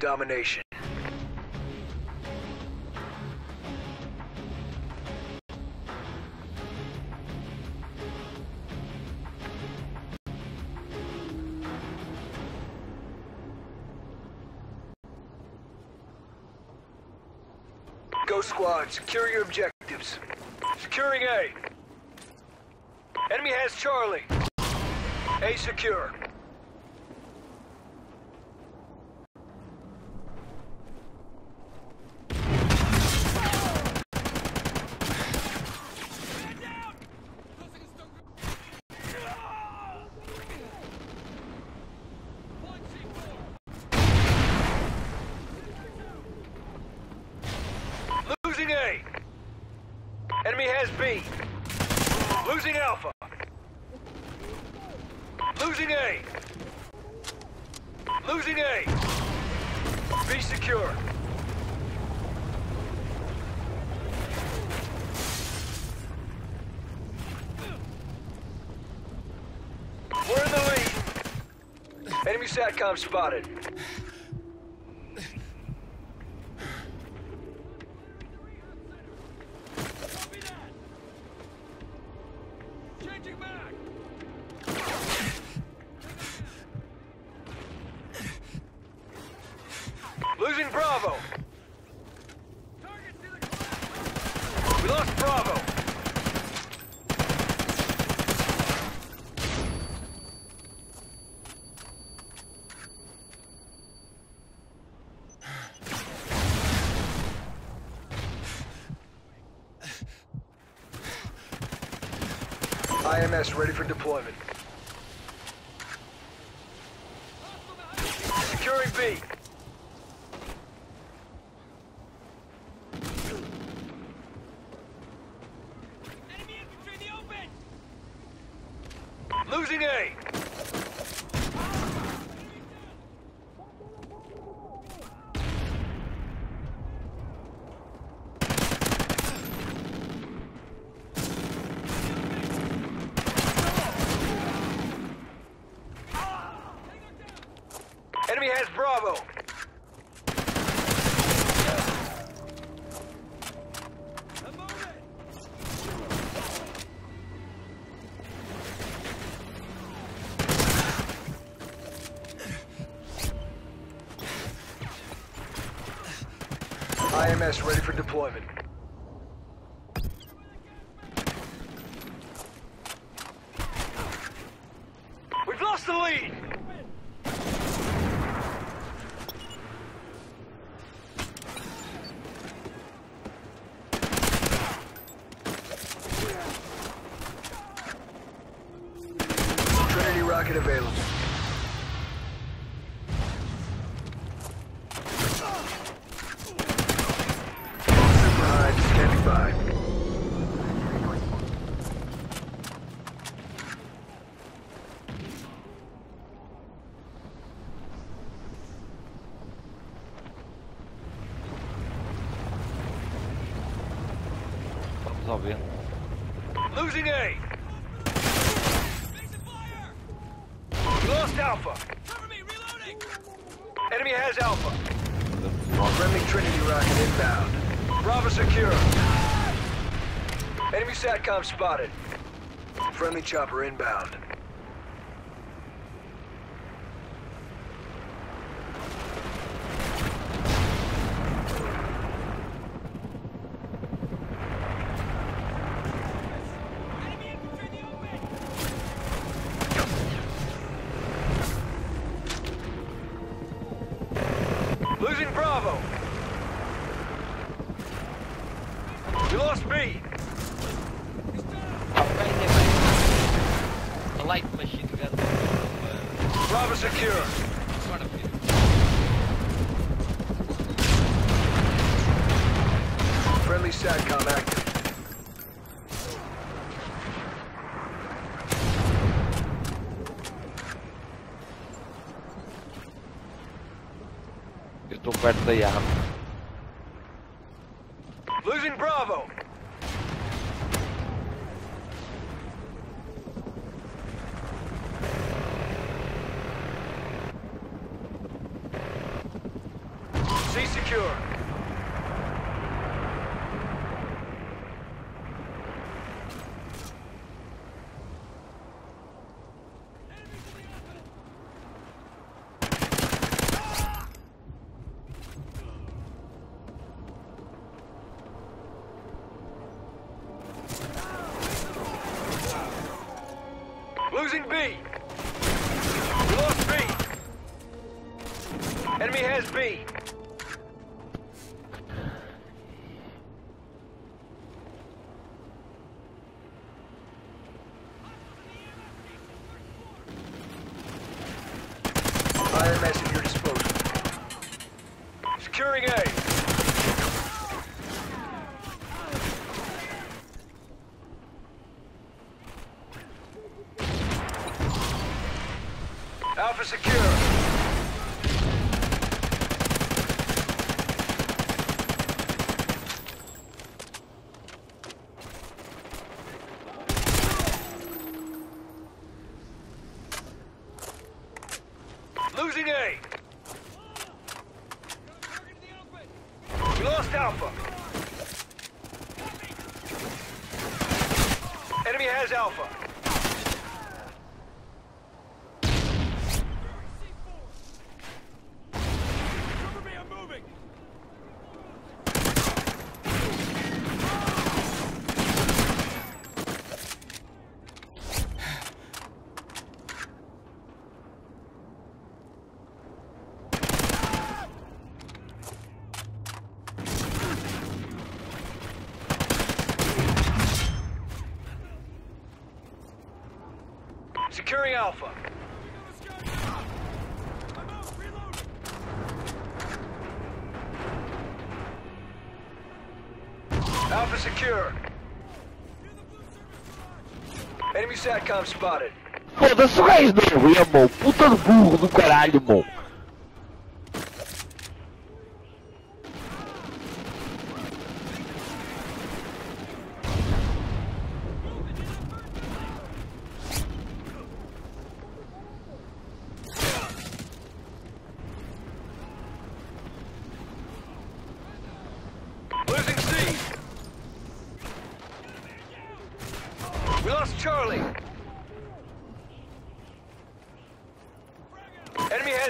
Domination. Secure your objectives. Securing A. Enemy has Charlie. A secure. Losing A. Enemy has B. Losing Alpha. Losing A. Losing A. Be secure. We're in the lead. Enemy SATCOM spotted. Losing Bravo. Target to the We lost Bravo. IMS ready for deployment. Securing B. Enemy infantry in the open! Losing A. Bravo. IMS ready for deployment. We've lost the lead! Rocket available. Losing A. Basic fire! We lost Alpha. Cover me, reloading! Enemy has Alpha. Friendly Trinity rocket inbound. Bravo secure. Enemy SATCOM spotted. Friendly chopper inbound. Bravo. We lost B. Right here, mate. The light machine gun. Bravo secure. in front of you. Friendly SATCOM active. Perto da arma. Losing Bravo. C secure. Enemy has B. IMS at your disposal. Securing A. Alpha secure. Losing A. Target in the open! We lost Alpha. Enemy has Alpha. Alpha. Alpha secure. Enemy SATCOM spotted. Foda-se o gás novo, ia. Puta de burro do caralho, irmão.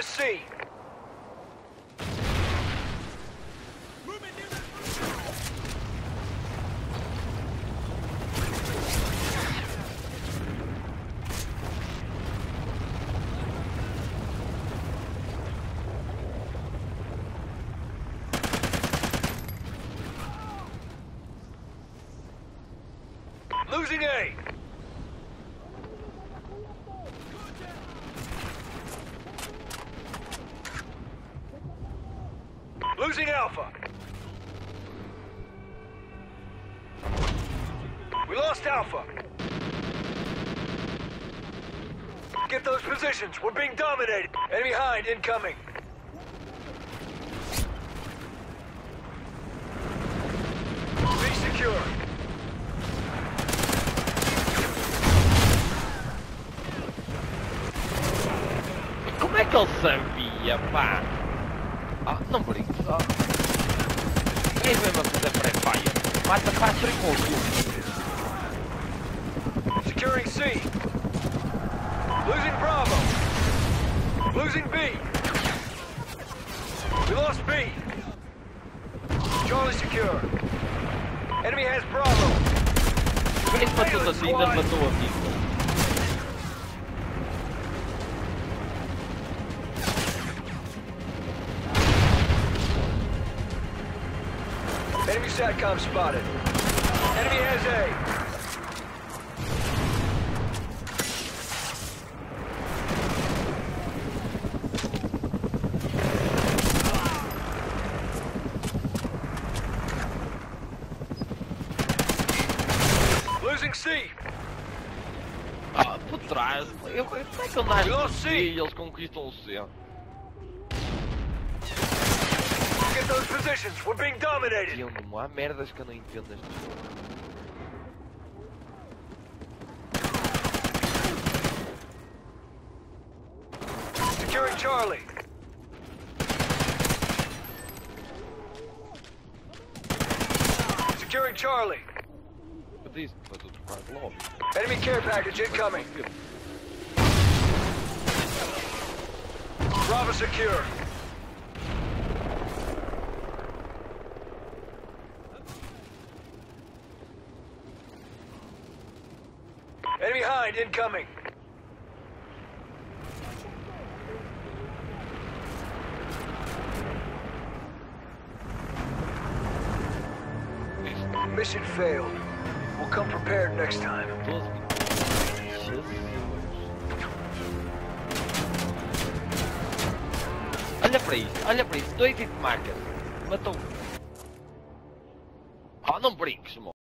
Blue garage! Losing A. Get those positions. We're being dominated. Enemy behind incoming. Be secure. Como é que ele sabia, pá? Ah, não mesmo a fazer pré-fire? Mata o Securing C. Losing Bravo. Losing B. We lost B. Charlie secure. Enemy has Bravo. Se matou assim ainda matou a mim. Enemy SATCOM spotted. Enemy has A. C. Ah, por trás. Eu, como é que eu Eu sei. e eles conquistam o C? those positions. We're being dominated. Entendo-me, há merdas que eu não entendo nestas coisas. Securing Charlie. Securing Charlie. Eu disse para tu trocar de. Enemy care package incoming. Bravo secure. Enemy hind incoming. Mission failed. Come prepared next time. 12 minutos. Jesus. Olha para isto, olha para isto. Dois hit markers. Matou. Oh, não brinques, mo.